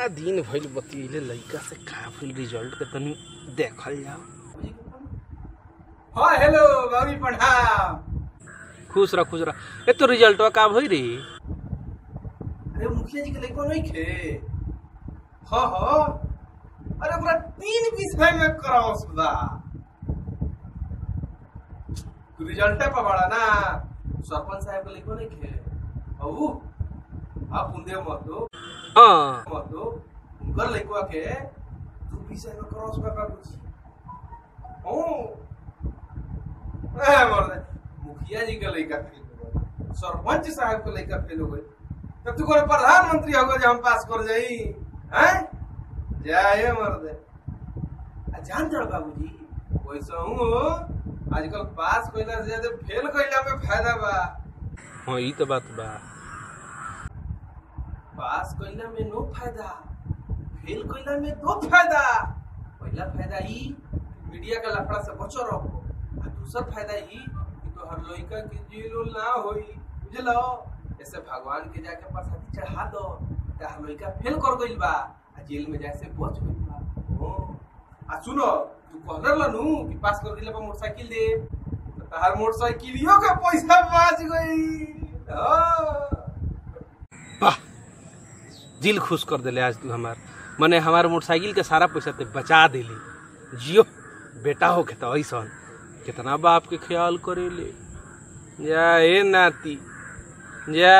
आ दिन भइल बतियले लइका से का भइल रिज़ल्ट के तनी देखल जाओ हाँ हेलो बाबी प्रणाम। खुश रह खुश रह। ए तो रिजल्टवा का भई रे? अरे मुखिया जी के लइको नहीं खे हाँ हाँ। अरे पूरा तीन विषय में कराओ सुधा तू रिज़ल्ट पर बड़ा ना। सरपंच साहब के लइको नहीं खे अबू आप उन्दे मत हाँ। के तू विषय में कराओ सुधा का कुछ ओ ए मर्दे मुखिया जी के लइका फेल सरपंच साहब के लइका फेल हो गए तब तू कोई प्रधानमंत्री होगा जो हम पास कर जाई हैं जाए मर्दे जान जाओ बाबूजी वैसा हूँ आजकल पास कइला से ज़्यादा फेल कइला में फ़ायदा बा हाँ ई तो बात बा पास कइला में नो फ़ायदा फेल कइला में दो फ़ायदा। पहला फ़ायदा ई मीडिया का लफड़ा से बचो रहो। आ दूसरा फ़ायदा ई कि तोहर लइका के जेल उल ना होई। बुझलो ऐसे भगवान के जाके प्रसादी चढ़ा दो तोहर लइका फेल कर गइल बा, आ जेल में जाए से बच गइल बा। ओ। आ सुनो, तू कहलर लनु कि पास कर दिले पर मोटरसाइकिल दे तो तोहर मोटरसाइकिलियो का पैसा बच गई ओ। दिल खुश कर दिले आज तू हमार। मने हमारे मोटरसाइकिल के सारा पैसा ते बचा दिली। जियो, बेटा हो के तो ऐसा कितना बाप के ख्याल करे ले जा ए नाती। जा